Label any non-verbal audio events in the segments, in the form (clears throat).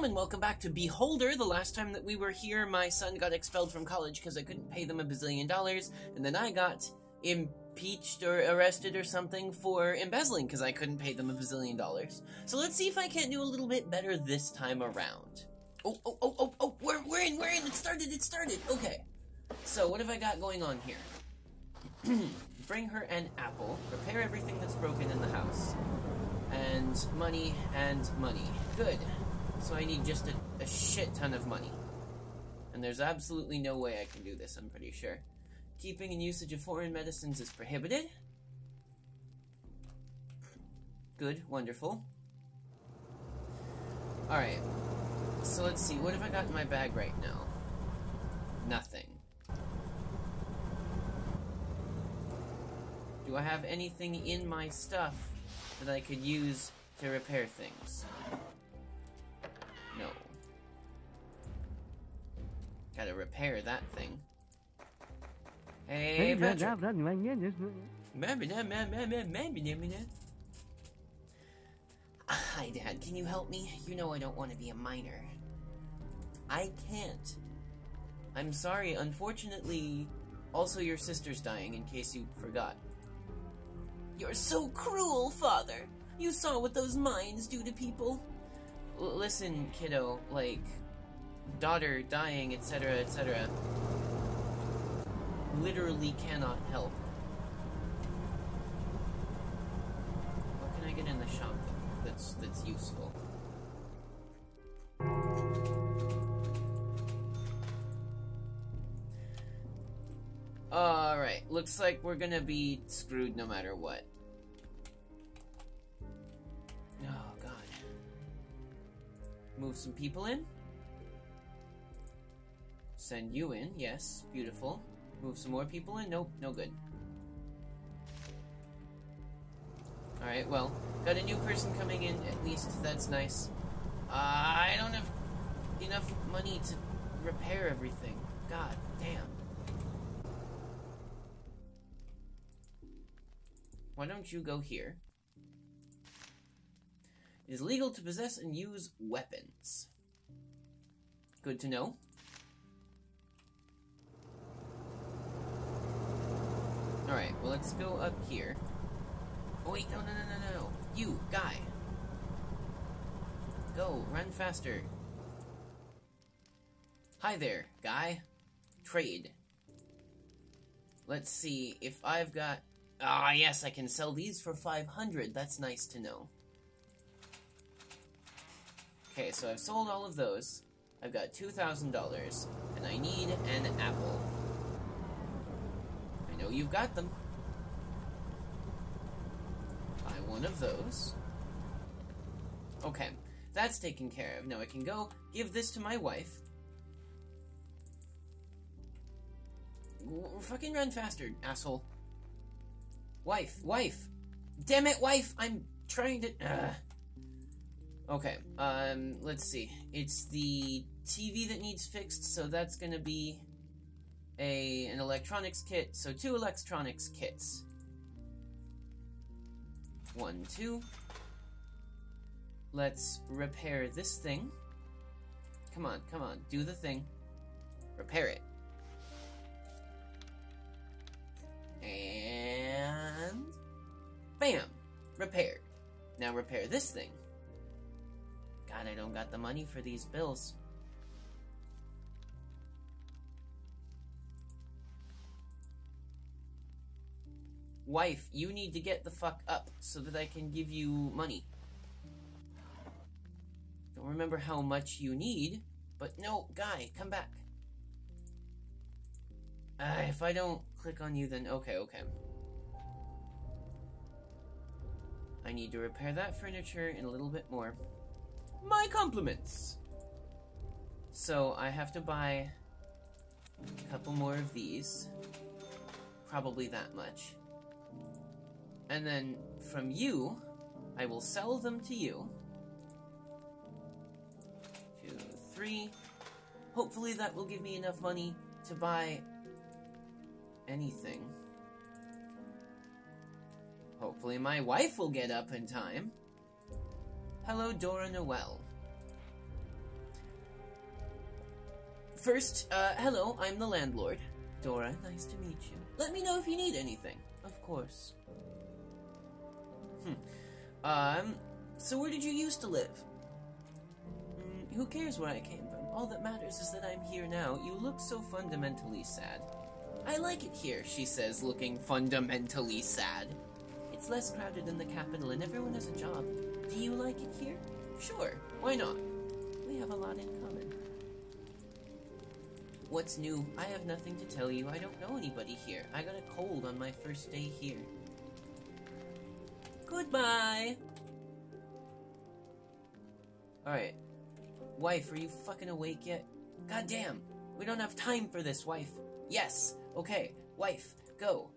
gentlemen, welcome back to Beholder. The last time that we were here, my son got expelled from college because I couldn't pay them a bazillion dollars, and then I got impeached or arrested or something for embezzling because I couldn't pay them a bazillion dollars. So let's see if I can't do a little bit better this time around. Oh, oh, oh, oh, oh, we're, we're in, we're in, it started, it started, okay. So what have I got going on here? (clears throat) Bring her an apple, repair everything that's broken in the house, and money and money. Good. So I need just a, a shit ton of money. And there's absolutely no way I can do this, I'm pretty sure. Keeping and usage of foreign medicines is prohibited. Good, wonderful. Alright. So let's see, what have I got in my bag right now? Nothing. Do I have anything in my stuff that I could use to repair things? No. Gotta repair that thing. Hey, Patrick. Hi, Dad. Can you help me? You know I don't want to be a miner. I can't. I'm sorry. Unfortunately, also your sister's dying, in case you forgot. You're so cruel, Father! You saw what those mines do to people? Listen, kiddo, like, daughter dying, etc., etc., literally cannot help. What can I get in the shop that's, that's useful? Alright, looks like we're gonna be screwed no matter what. Move some people in. Send you in, yes, beautiful. Move some more people in? Nope, no good. Alright, well, got a new person coming in, at least, that's nice. Uh, I don't have enough money to repair everything. God damn. Why don't you go here? It is legal to possess and use weapons. Good to know. Alright, well let's go up here. Oh wait, no, no, no, no, no. You, guy. Go, run faster. Hi there, guy. Trade. Let's see if I've got Ah, yes, I can sell these for 500. That's nice to know. Okay, so I've sold all of those. I've got $2,000, and I need an apple. I know you've got them. Buy one of those. Okay, that's taken care of. Now I can go give this to my wife. Fucking run faster, asshole. Wife, wife! Damn it, wife! I'm trying to. Okay, um, let's see. It's the TV that needs fixed, so that's gonna be a an electronics kit. So two electronics kits. One, two. Let's repair this thing. Come on, come on, do the thing. Repair it. And... Bam! Repaired. Now repair this thing. God, I don't got the money for these bills. Wife, you need to get the fuck up so that I can give you money. Don't remember how much you need, but no, guy, come back. Uh, if I don't click on you, then okay, okay. I need to repair that furniture and a little bit more. My compliments! So I have to buy a couple more of these. Probably that much. And then from you, I will sell them to you. Two, three. Hopefully that will give me enough money to buy anything. Hopefully my wife will get up in time. Hello, Dora Noel. First, uh, hello, I'm the landlord. Dora, nice to meet you. Let me know if you need anything. Of course. Hmm. Um, so where did you used to live? Mm, who cares where I came from? All that matters is that I'm here now. You look so fundamentally sad. I like it here, she says, looking fundamentally sad. It's less crowded than the capital and everyone has a job. Do you like it here? Sure, why not? We have a lot in common. What's new? I have nothing to tell you. I don't know anybody here. I got a cold on my first day here. Goodbye! Alright. Wife, are you fucking awake yet? God damn! We don't have time for this, wife. Yes! Okay, wife, go.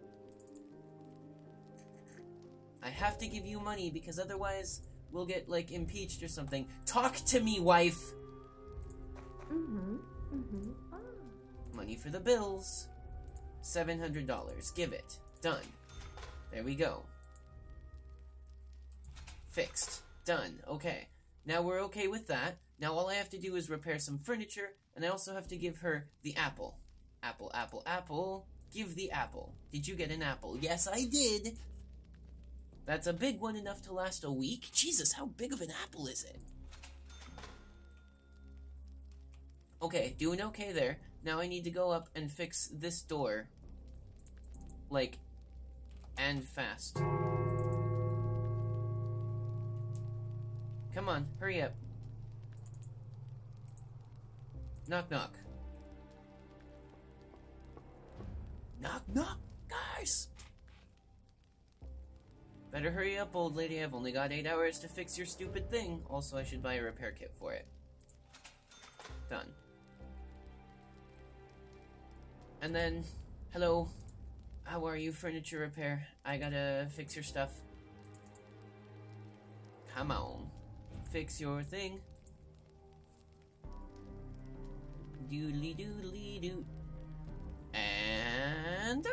I have to give you money because otherwise we'll get, like, impeached or something. Talk to me, wife! Mm-hmm. Mm-hmm. Ah. Money for the bills. $700. Give it. Done. There we go. Fixed. Done. Okay. Now we're okay with that. Now all I have to do is repair some furniture, and I also have to give her the apple. Apple, apple, apple. Give the apple. Did you get an apple? Yes, I did. That's a big one enough to last a week? Jesus, how big of an apple is it? Okay, doing okay there. Now I need to go up and fix this door. Like, and fast. Come on, hurry up. Knock, knock. Knock, knock, guys! Better hurry up, old lady. I've only got eight hours to fix your stupid thing. Also, I should buy a repair kit for it. Done. And then, hello. How are you, furniture repair? I gotta fix your stuff. Come on. Fix your thing. Doodly doodly doo. And.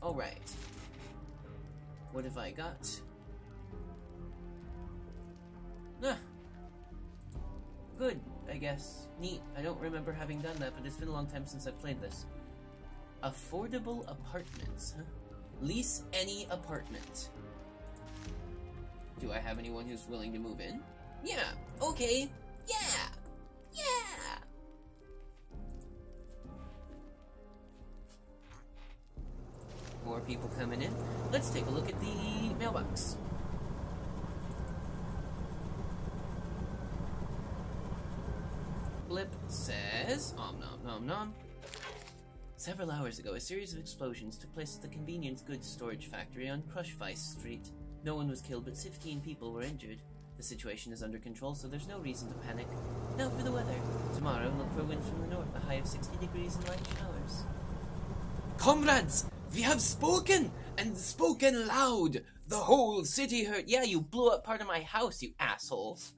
Alright. What have I got? Nah. Good, I guess. Neat. I don't remember having done that, but it's been a long time since I've played this. Affordable apartments, huh? Lease any apartment. Do I have anyone who's willing to move in? Yeah, okay, yeah! People coming in. Let's take a look at the mailbox. Blip says, om nom nom nom. Several hours ago, a series of explosions took place at the convenience goods storage factory on Crushvice Street. No one was killed, but 15 people were injured. The situation is under control, so there's no reason to panic. Now for the weather. Tomorrow, look for winds from the north, a high of 60 degrees and light showers. Comrades, we have spoken, and spoken loud. The whole city heard. Yeah, you blew up part of my house, you assholes.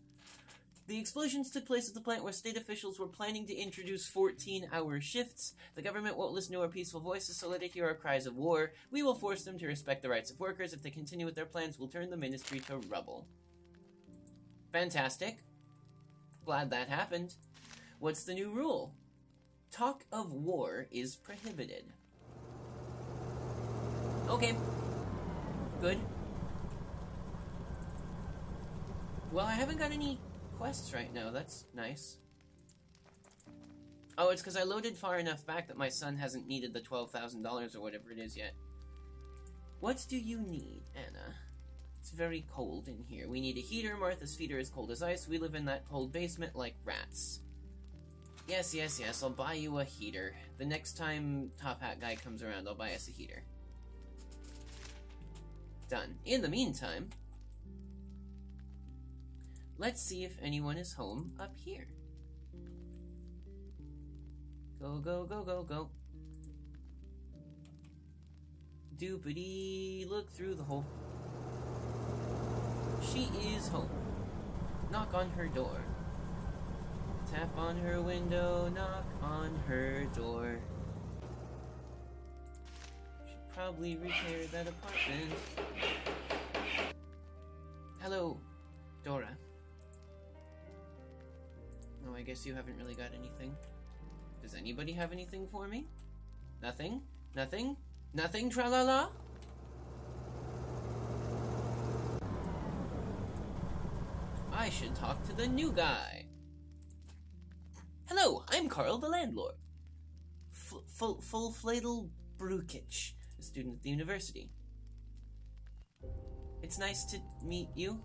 The explosions took place at the plant where state officials were planning to introduce 14 hour shifts. The government won't listen to our peaceful voices, so let it hear our cries of war. We will force them to respect the rights of workers. If they continue with their plans, we'll turn the ministry to rubble. Fantastic. Glad that happened. What's the new rule? Talk of war is prohibited. Okay. Good. Well, I haven't got any quests right now. That's nice. Oh, it's because I loaded far enough back that my son hasn't needed the $12,000 or whatever it is yet. What do you need, Anna? It's very cold in here. We need a heater. Martha's feet are as cold as ice. We live in that cold basement like rats. Yes, yes, yes. I'll buy you a heater. The next time Top Hat Guy comes around, I'll buy us a heater. Done. In the meantime, let's see if anyone is home up here. Go, go, go, go, go. Doopity, look through the hole. She is home. Knock on her door. Tap on her window, knock on her door. Probably repair that apartment. Hello, Dora. Oh, I guess you haven't really got anything. Does anybody have anything for me? Nothing? Nothing? Nothing, tra la la? I should talk to the new guy. Hello, I'm Carl the landlord. F- full full fladel Brukich, a student at the university. It's nice to meet you.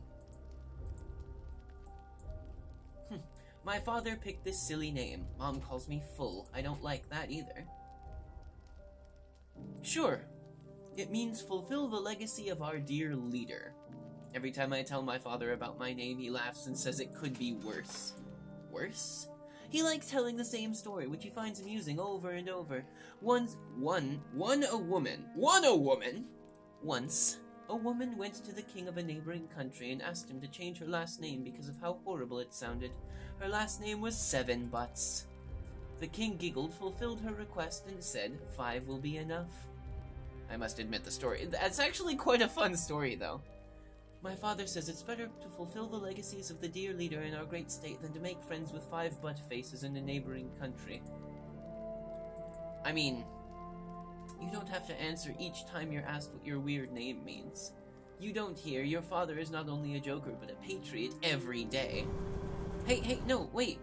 Hm, My father picked this silly name. Mom calls me Full. I don't like that either. Sure. It means fulfill the legacy of our dear leader. Every time I tell my father about my name, he laughs and says it could be worse. Worse? He likes telling the same story, which he finds amusing over and over. Once, one, one a woman, one a woman! Once, a woman went to the king of a neighboring country and asked him to change her last name because of how horrible it sounded. Her last name was Seven Butts. The king giggled, fulfilled her request, and said, Five will be enough. I must admit the story. That's actually quite a fun story, though. My father says it's better to fulfill the legacies of the dear leader in our great state than to make friends with five butt faces in a neighboring country. I mean, you don't have to answer each time you're asked what your weird name means. You don't hear your father is not only a joker but a patriot every day. Hey, hey, no, wait.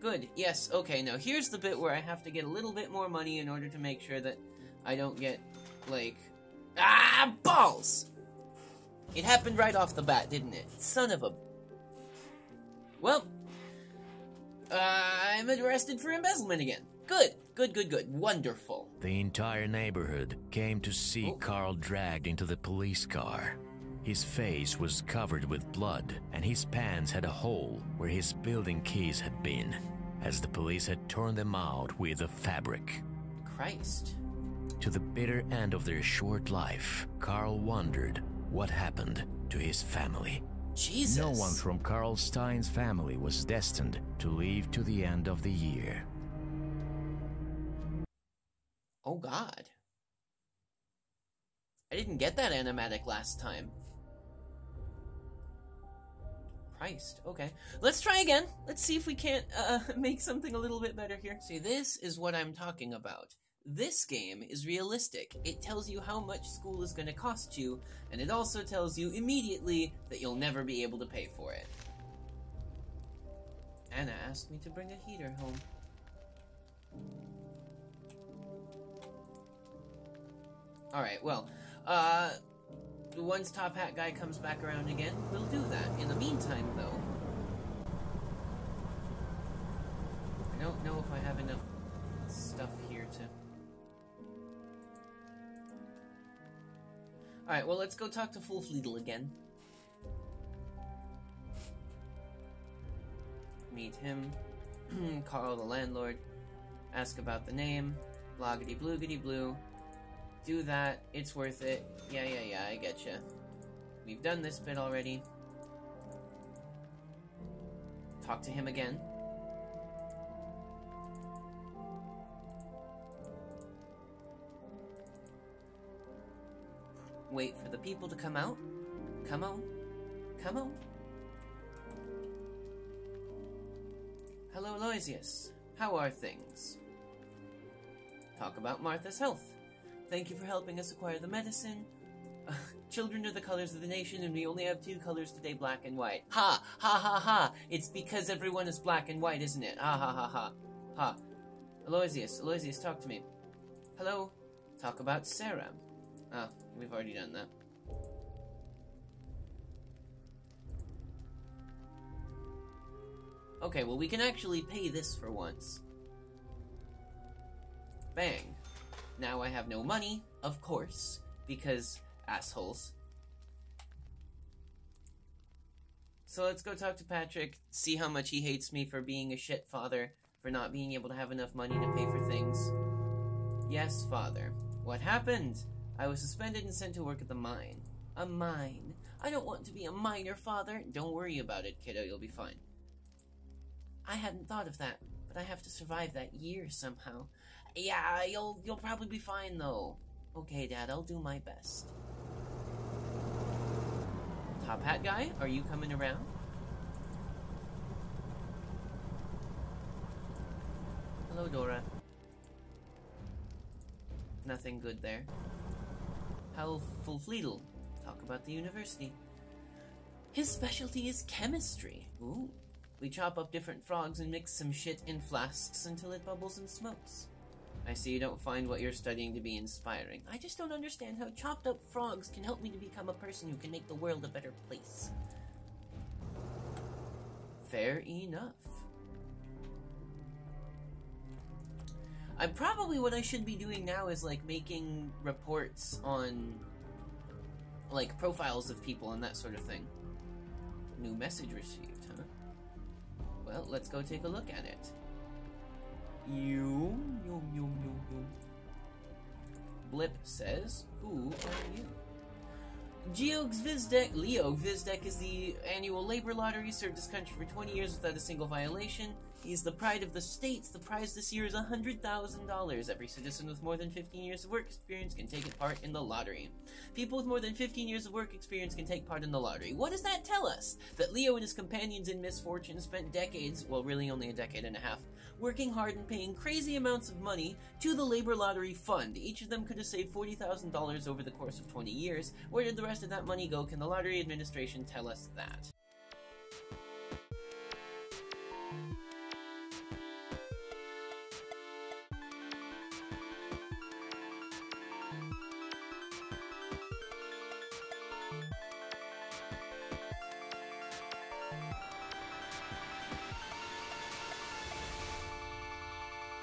Good, yes, okay, now here's the bit where I have to get a little bit more money in order to make sure that I don't get, like. Ah, balls! It happened right off the bat, didn't it? Son of a. Well, I'm arrested for embezzlement again. Good, good, good, good. Wonderful. The entire neighborhood came to see Oh. Carl dragged into the police car. His face was covered with blood, and his pants had a hole where his building keys had been, as the police had torn them out with a fabric. Christ. To the bitter end of their short life, Carl wondered what happened to his family. Jesus. No one from Carl Stein's family was destined to live to the end of the year. Oh, God. I didn't get that animatic last time. Christ. Okay. Let's try again. Let's see if we can't uh, (laughs) make something a little bit better here. See, this is what I'm talking about. This game is realistic. It tells you how much school is going to cost you, and it also tells you immediately that you'll never be able to pay for it. Anna asked me to bring a heater home. Alright, well, uh, once Top Hat Guy comes back around again, we'll do that. In the meantime, though, I don't know if I have enough stuff here to. Alright, well, let's go talk to Full Fleedle again. Meet him. (clears throat) Call the landlord. Ask about the name. Bloggity bloogity blue. Do that. It's worth it. Yeah, yeah, yeah, I getcha. We've done this bit already. Talk to him again. Wait for the people to come out. Come on. Come on. Hello, Aloysius. How are things? Talk about Martha's health. Thank you for helping us acquire the medicine. (laughs) children are the colors of the nation, and we only have two colors today black and white. Ha! Ha ha ha! It's because everyone is black and white, isn't it? Ha ha ha ha. Ha. Aloysius, Aloysius, talk to me. Hello? Talk about Sarah. Ah, we've already done that. Okay, well, we can actually pay this for once. Bang. Now I have no money, of course, because assholes. So let's go talk to Patrick, see how much he hates me for being a shit father, for not being able to have enough money to pay for things. Yes, father. What happened? I was suspended and sent to work at the mine. A mine. I don't want to be a miner, father. Don't worry about it, kiddo. You'll be fine. I hadn't thought of that, but I have to survive that year somehow. Yeah, you'll you'll probably be fine though. Okay, Dad, I'll do my best. Top hat guy, are you coming around? Hello, Dora. Nothing good there. Helpful Fleedle, talk about the university. His specialty is chemistry. Ooh. We chop up different frogs and mix some shit in flasks until it bubbles and smokes. I see you don't find what you're studying to be inspiring. I just don't understand how chopped up frogs can help me to become a person who can make the world a better place. Fair enough. I probably what I should be doing now is like making reports on like profiles of people and that sort of thing. New message received, huh? Well, let's go take a look at it. You, you, you, you, you. Blip says, Who are you? Geog Gvizdek, Leo is the annual labor lottery, served this country for 20 years without a single violation. He's the pride of the states. The prize this year is $100,000. Every citizen with more than 15 years of work experience can take part in the lottery. People with more than 15 years of work experience can take part in the lottery. What does that tell us? That Leo and his companions in misfortune spent decades, well, really only a decade and a half, working hard and paying crazy amounts of money to the labor lottery fund. Each of them could have saved $40,000 over the course of 20 years. Where did the rest of that money go? Can the lottery administration tell us that?